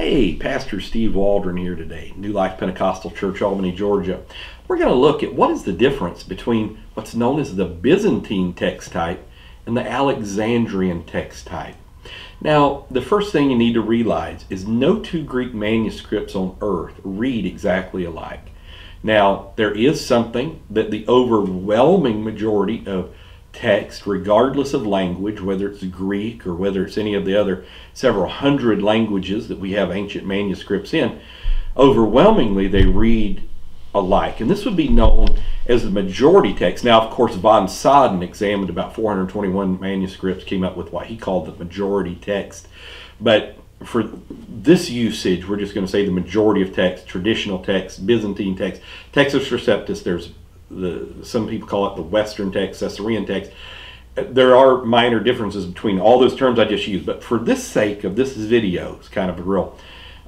Hey, Pastor Steve Waldron here today, New Life Pentecostal Church, Albany, Georgia. We're going to look at what is the difference between what's known as the Byzantine text type and the Alexandrian text type. Now, the first thing you need to realize is no two Greek manuscripts on earth read exactly alike. Now, there is something that the overwhelming majority of text, regardless of language, whether it's Greek or whether it's any of the other several hundred languages that we have ancient manuscripts in, overwhelmingly they read alike. And this would be known as the majority text. Now, of course, von Soden examined about 421 manuscripts, came up with what he called the majority text. But for this usage, we're just going to say the majority of text, traditional text, Byzantine text, Textus Receptus, there's the some people call it the Western text, Caesarean text. There are minor differences between all those terms I just used, but for this sake of this video, it's kind of a real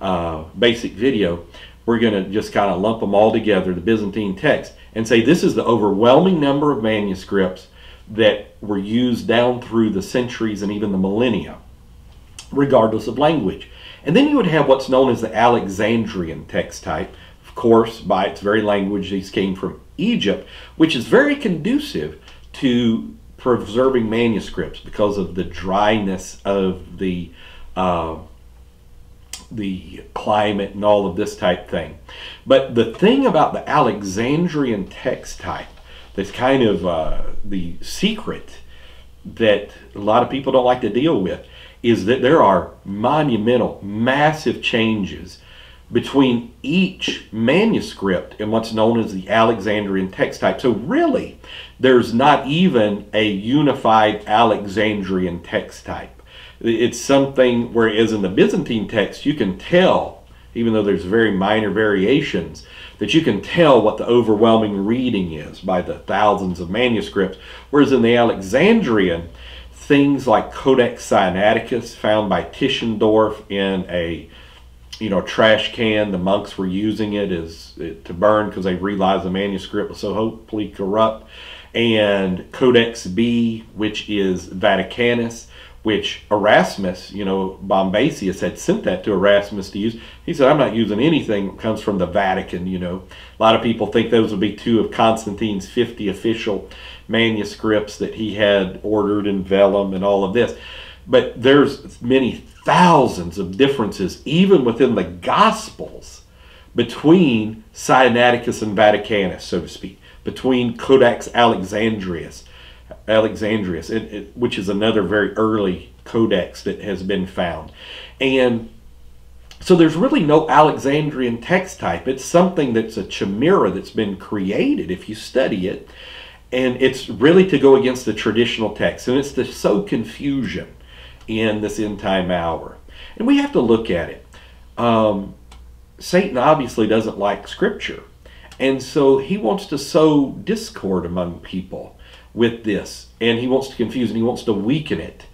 uh, basic video. We're going to just kind of lump them all together, the Byzantine text, and say this is the overwhelming number of manuscripts that were used down through the centuries and even the millennia, regardless of language. And then you would have what's known as the Alexandrian text type. Of course, by its very language, these came from Egypt, which is very conducive to preserving manuscripts because of the dryness of the uh, the climate and all of this type thing. But the thing about the Alexandrian text type that's kind of uh, the secret that a lot of people don't like to deal with is that there are monumental, massive changes between each manuscript and what's known as the Alexandrian text type. So, really, there's not even a unified Alexandrian text type. It's something, whereas in the Byzantine text, you can tell, even though there's very minor variations, that you can tell what the overwhelming reading is by the thousands of manuscripts. Whereas in the Alexandrian, things like Codex Sinaiticus, found by Tischendorf in a you know, trash can. The monks were using it as to burn because they realized the manuscript was so hopefully corrupt. And Codex B, which is Vaticanus, which Erasmus, you know, Bombasius had sent that to Erasmus to use. He said, I'm not using anything that comes from the Vatican, you know. A lot of people think those would be two of Constantine's 50 official manuscripts that he had ordered in vellum and all of this. But there's many thousands of differences, even within the Gospels, between Sinaiticus and Vaticanus, so to speak, between Codex Alexandrius, Alexandrius, it, it, which is another very early codex that has been found. And so there's really no Alexandrian text type. It's something that's a chimera that's been created if you study it. And it's really to go against the traditional text. And it's to sow confusion in this end time hour. And we have to look at it. Um, Satan obviously doesn't like Scripture. And so he wants to sow discord among people with this. And he wants to confuse and he wants to weaken it.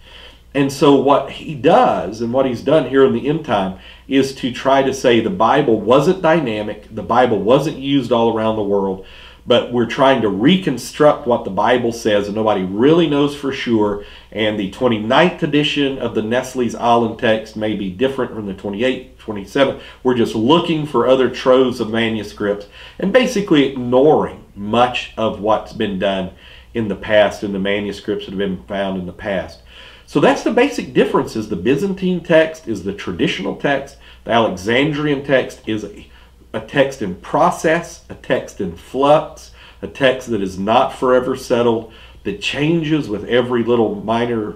And so what he does and what he's done here in the end time is to try to say the Bible wasn't dynamic, the Bible wasn't used all around the world, but we're trying to reconstruct what the Bible says, and nobody really knows for sure. And the 29th edition of the Nestle's Aland text may be different from the 28th, 27th. We're just looking for other troves of manuscripts and basically ignoring much of what's been done in the past in the manuscripts that have been found in the past. So that's the basic differences. The Byzantine text is the traditional text. The Alexandrian text is a a text in process, a text in flux, a text that is not forever settled, that changes with every little minor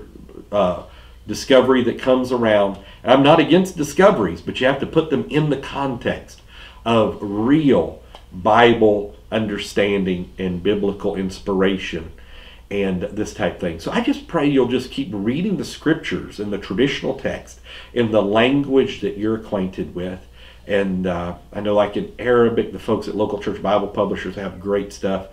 uh, discovery that comes around. And I'm not against discoveries, but you have to put them in the context of real Bible understanding and biblical inspiration and this type thing. So I just pray you'll just keep reading the scriptures in the traditional text in the language that you're acquainted with and uh, I know, like in Arabic, the folks at local church Bible publishers have great stuff,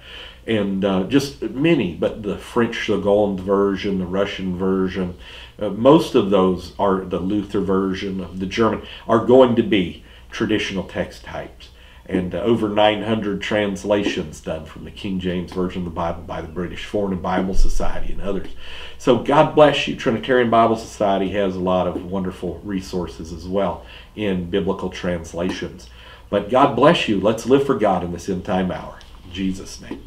and uh, just many. But the French Segond version, the Russian version, uh, most of those are the Luther version of the German are going to be traditional text types. And uh, over 900 translations done from the King James Version of the Bible by the British Foreign Bible Society and others. So God bless you. Trinitarian Bible Society has a lot of wonderful resources as well in biblical translations. But God bless you. Let's live for God in this end time hour. In Jesus' name.